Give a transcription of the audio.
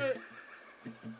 Ê. Ê. Ê.